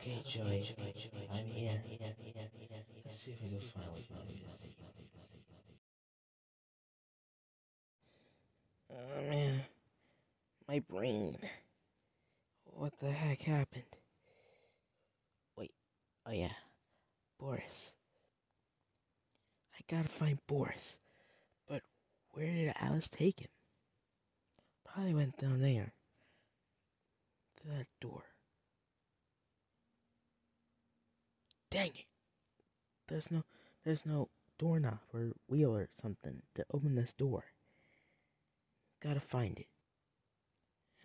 Okay, Joey, I'm here. Let's see if we can find what this is. Oh man, my brain. What the heck happened? Wait, oh yeah, Boris. I gotta find Boris. But where did Alice take him? Probably went down there. To that door. Dang it! There's no there's no doorknob or wheel or something to open this door. Gotta find it.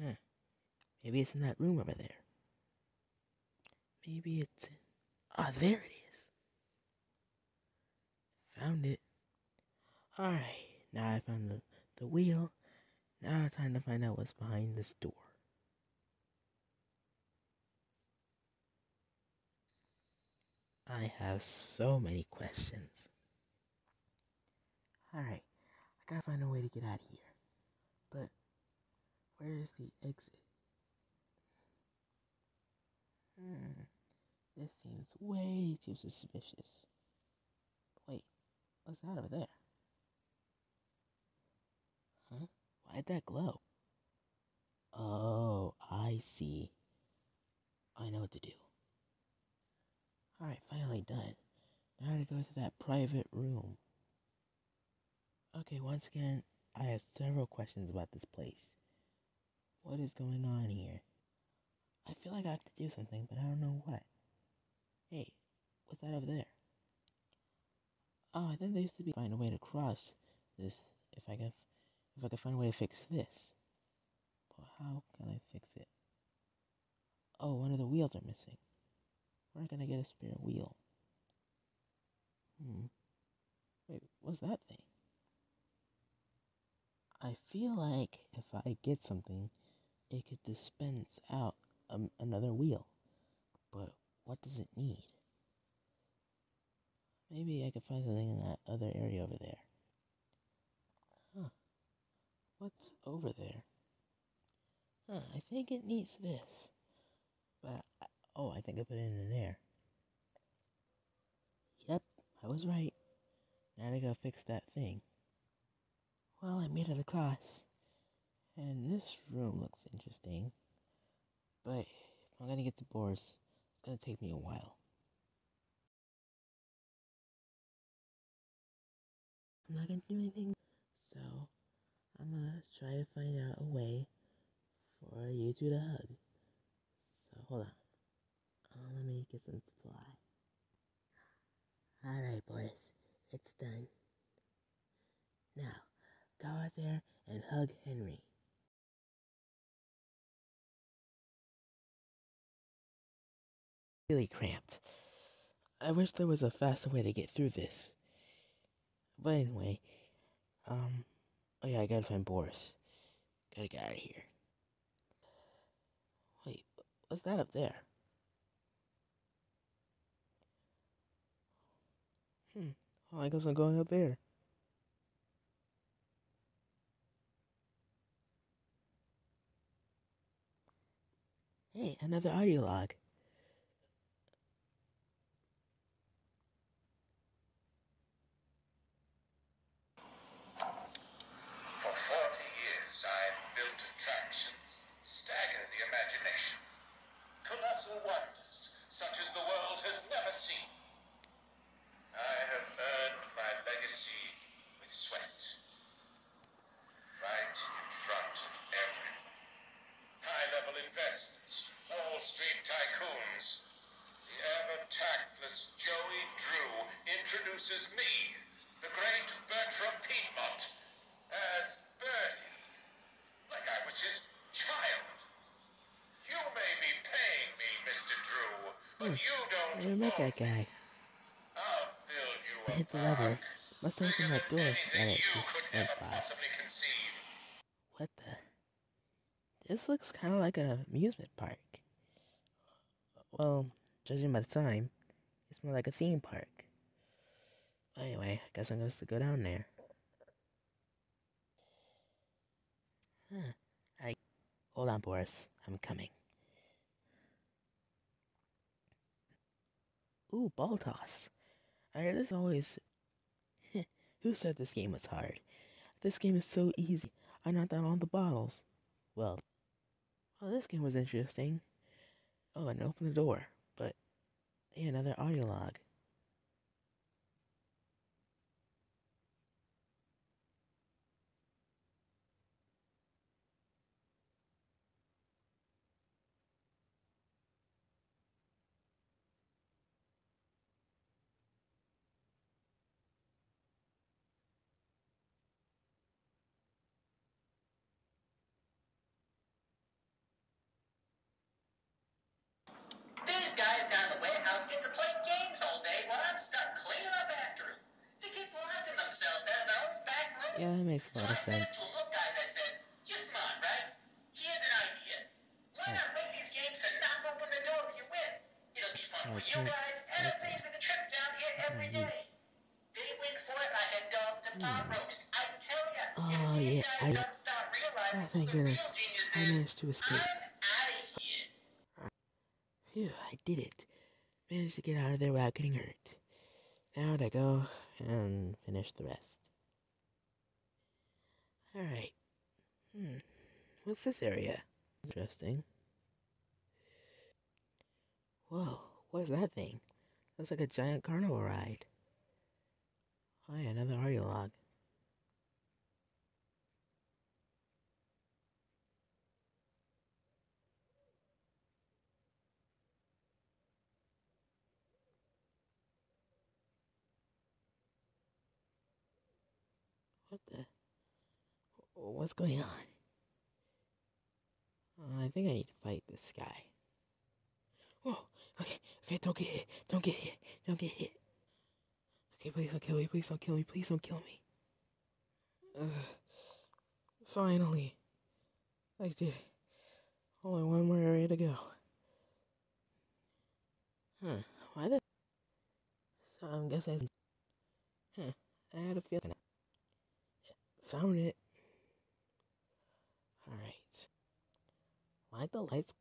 Huh. Maybe it's in that room over there. Maybe it's in... Ah, there it is. Found it. Alright, now I found the, the wheel. Now time to find out what's behind this door. I have so many questions. Alright, I gotta find a way to get out of here. But, where is the exit? Hmm, this seems way too suspicious. Wait, what's that over there? Huh? Why'd that glow? Oh, I see. I know what to do. Alright, finally done. Now to go to that private room. Okay, once again, I have several questions about this place. What is going on here? I feel like I have to do something, but I don't know what. Hey, what's that over there? Oh, I think there used to be find a way to cross this if I can if I can find a way to fix this. But how can I fix it? Oh, one of the wheels are missing. Where can I get a spare wheel? Hmm. Wait, what's that thing? I feel like if I get something, it could dispense out um, another wheel. But what does it need? Maybe I could find something in that other area over there. Huh. What's over there? Huh, I think it needs this. But, oh, I think I put it in there. Yep, I was right. Now I gotta fix that thing. Well, I made it across. And this room looks interesting. But if I'm gonna get to Boris, it's gonna take me a while. I'm not gonna do anything, so I'm gonna try to find out a way for you two to hug. So hold on. Let me get some supply. Alright, Boris, it's done. Now, go out there and hug Henry. Really cramped. I wish there was a faster way to get through this. But anyway, um, oh yeah, I gotta find Boris. Gotta get out of here. Wait, what's that up there? Well, I guess I'm going up there. Hey, another audio log. I met that guy. I hit the lever. Must have opened that door that it just went by. What the? This looks kind of like an amusement park. Well, judging by the sign, it's more like a theme park. Anyway, I guess I'm going to go down there. Huh. I hold on, Boris. I'm coming. Ooh, ball toss. I heard this always. Who said this game was hard? This game is so easy. I knocked out all the bottles. Well, well, this game was interesting. Oh, and open the door. But, hey, another audio log. Win? it makes be fun So I for you can't guys, and it saves me the trip down here What I They win for it like a dog to pot Hmm. roast. I tell ya. Oh, yeah, I- don't start realizing Oh, thank goodness. I managed to escape. I'm out of here. Phew, I did it. Managed to get out of there without getting hurt. Now to go and finish the rest. Alright. Hmm. What's this area? Interesting. Whoa, what is that thing? Looks like a giant carnival ride. Oh yeah, another audio log. What the? What's going on? Uh, I think I need to fight this guy. Whoa! Okay, okay, don't get hit. Don't get hit. Don't get hit. Okay, please don't kill me. Please don't kill me. Please don't kill me. Uh, finally. I did it. Only one more area to go. Huh. Why the... So I'm guessing... Huh. I had a feeling... Found it. Alright. Why'd the lights...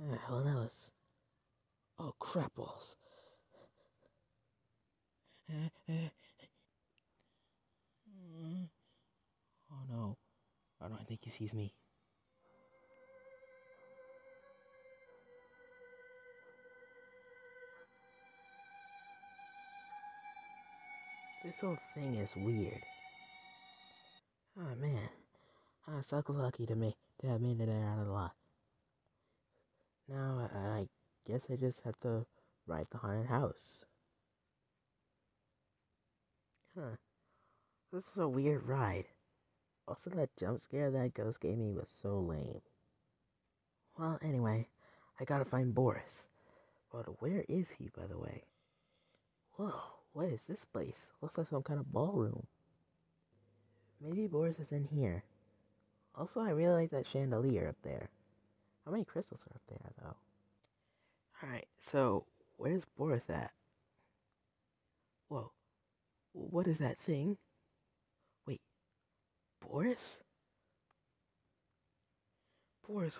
Uh, hell knows. Oh, crap balls. Oh no. Oh no, I think he sees me. This whole thing is weird. Oh man, I'm so lucky to me to have made it out of the lot. Now I, I guess I just have to ride the haunted house. Huh. This is a weird ride. Also, that jump scare that ghost gave me was so lame. Well, anyway, I gotta find Boris. But where is he, by the way? Whoa, what is this place? Looks like some kind of ballroom. Maybe Boris is in here. Also, I really like that chandelier up there. How many crystals are up there, though? Alright, so where's Boris at? Whoa. What is that thing? Wait. Boris? Boris,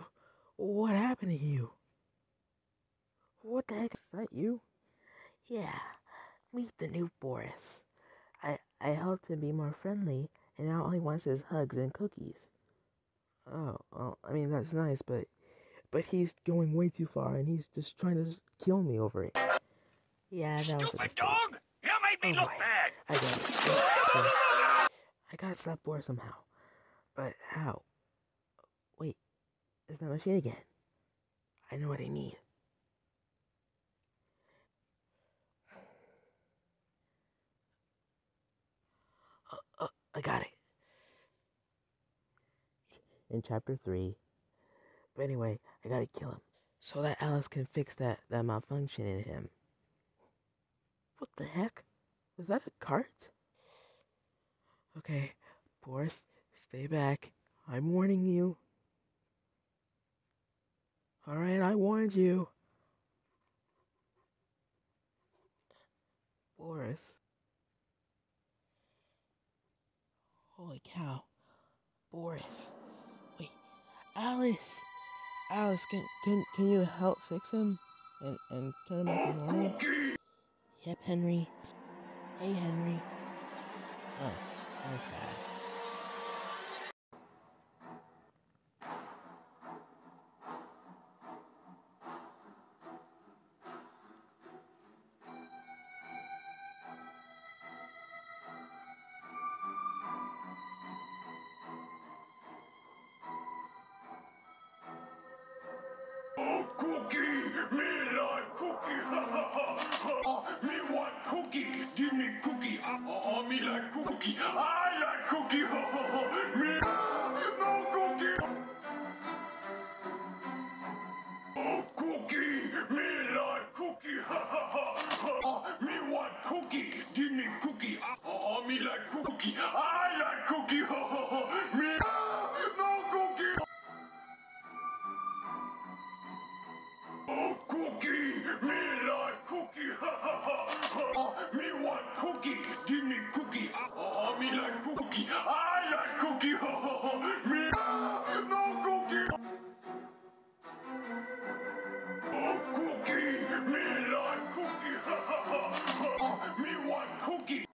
what happened to you? What the heck is that you? Yeah, meet the new Boris. I I helped him be more friendly, and now all he wants is hugs and cookies. Oh, well, I mean that's nice, but but he's going way too far, and he's just trying to kill me over it. Yeah, that was a Stupid mistake. dog! You made me Oh, look boy. bad! I got it. I gotta stop Boris somehow. But how? Wait, it's that machine again. I know what I need. Uh, uh, I got it. In chapter 3. But anyway, I gotta kill him. So that Alice can fix that, that malfunction in him. What the heck? Was that a cart? Okay, Boris, stay back. I'm warning you. Alright, I warned you. Boris. Holy cow. Boris. Alice! Alice, can, can, can you help fix him? and, and turn him back to normal? Yep, Henry. Hey, Henry. Oh, those guys. Cookie! Me like cookie! me want cookie! Give me cookie! Oh, me like cookie! I Me like cookie. me want cookie.